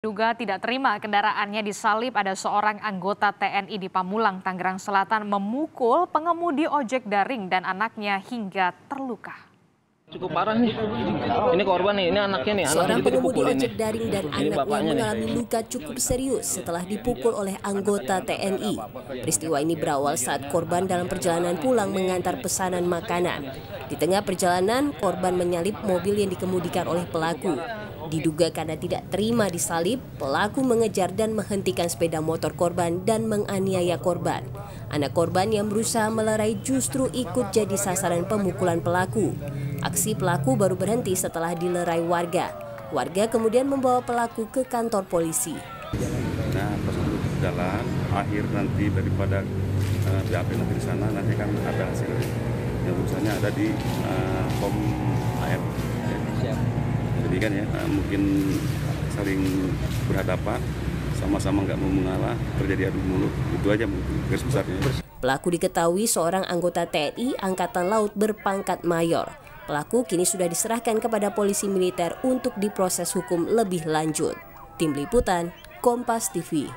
Duga tidak terima kendaraannya disalip ada seorang anggota TNI di Pamulang, Tangerang Selatan memukul pengemudi ojek daring dan anaknya hingga terluka. Cukup parah nih. Ini korban nih, ini anaknya nih. Seorang pengemudi ojek daring dan ini anaknya mengalami nih. luka cukup serius setelah dipukul oleh anggota TNI. Peristiwa ini berawal saat korban dalam perjalanan pulang mengantar pesanan makanan. Di tengah perjalanan, korban menyalip mobil yang dikemudikan oleh pelaku. Diduga karena tidak terima disalib, pelaku mengejar dan menghentikan sepeda motor korban dan menganiaya korban. Anak korban yang berusaha melerai justru ikut jadi sasaran pemukulan pelaku. Aksi pelaku baru berhenti setelah dilerai warga. Warga kemudian membawa pelaku ke kantor polisi. Nah, pas jalan, akhir nanti daripada uh, BAP nanti di sana nanti kan ada hasilnya. Yang urusannya ada di uh, Pom. Kan ya eh, mungkin saling berhadapan sama-sama nggak mau mengalah terjadi adu mulut itu aja garis besarnya. Pelaku diketahui seorang anggota TNI Angkatan Laut berpangkat mayor. Pelaku kini sudah diserahkan kepada polisi militer untuk diproses hukum lebih lanjut. Tim liputan Kompas TV